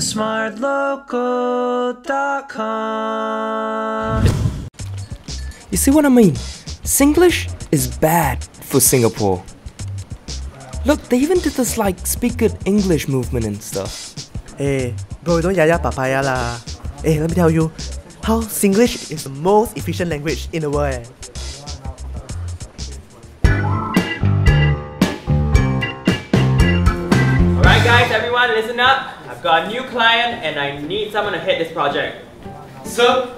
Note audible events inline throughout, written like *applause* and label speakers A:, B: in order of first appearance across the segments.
A: thesmartlocal.com.
B: You see what I mean? Singlish is bad for Singapore. Look, they even did this like speak good English movement and stuff.
C: Hey, bro, don't yaya papaya lah. Hey, let me tell you, how Singlish is the most efficient language in the world. eh.
D: Alright guys, everyone listen up. I've got a new client and I need someone to head this project.
E: Sir,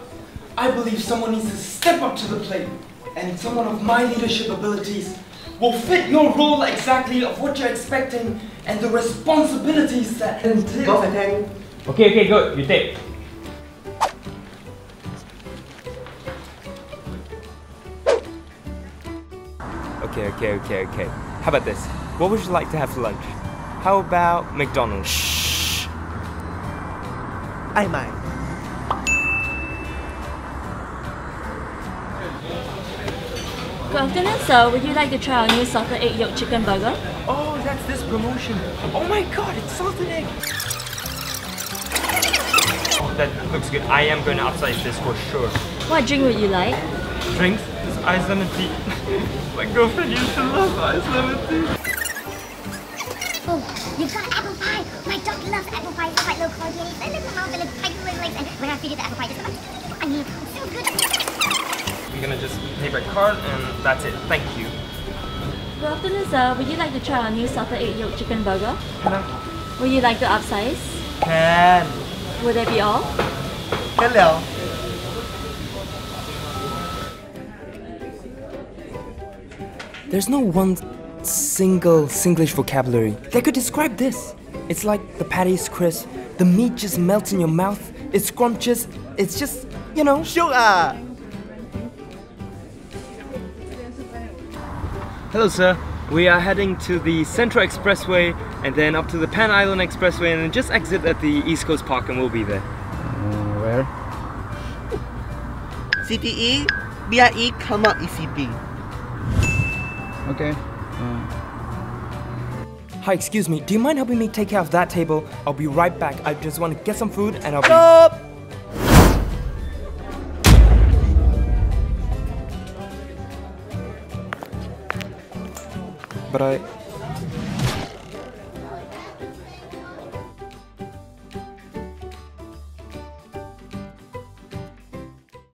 E: I believe someone needs to step up to the plate, and someone of my leadership abilities will fit your role exactly of what you're expecting and the responsibilities that entail.
C: Golf and.
D: Okay, okay, good. You take.
B: Okay, okay, okay, okay. How about this? What would you like to have for lunch? How about McDonald's? Shh.
C: I might.
F: Good afternoon, sir. Would you like to try our new salted egg yolk chicken burger?
B: Oh, that's this promotion. Oh my god, it's salted egg.
D: Oh, that looks good. I am going to upsize this for sure.
F: What drink would you like?
D: Drinks? This ice lemon tea. *laughs* My girlfriend used to love ice lemon tea.
G: Oh, you've got apple pie. My dog loves apple pie. It's quite low quality and it's in the mouth and it's tight little legs. And when I feed it the apple pie, it's I mean, it's so good.
D: We're gonna just pay by card and that's it. Thank you.
F: Good afternoon, sir. Would you like to try our new salted egg yolk chicken burger?
D: Can I?
F: Would you like to upsize?
D: Can.
F: Would that be all?
C: Can.
B: There's no one single Singlish vocabulary that could describe this. It's like the patty is crisp, the meat just melts in your mouth, it's scrumptious, it's just, you know.
C: Shiok ah.
B: Hello, sir. We are heading to the Central Expressway and then up to the Pan Island Expressway and then just exit at the East Coast Park and we'll be there.
H: where?
C: CTE, PIE, come up ECP.
H: Okay.
B: Hi, excuse me. Do you mind helping me take care of that table? I'll be right back. I just want to get some food and I'll be. But I.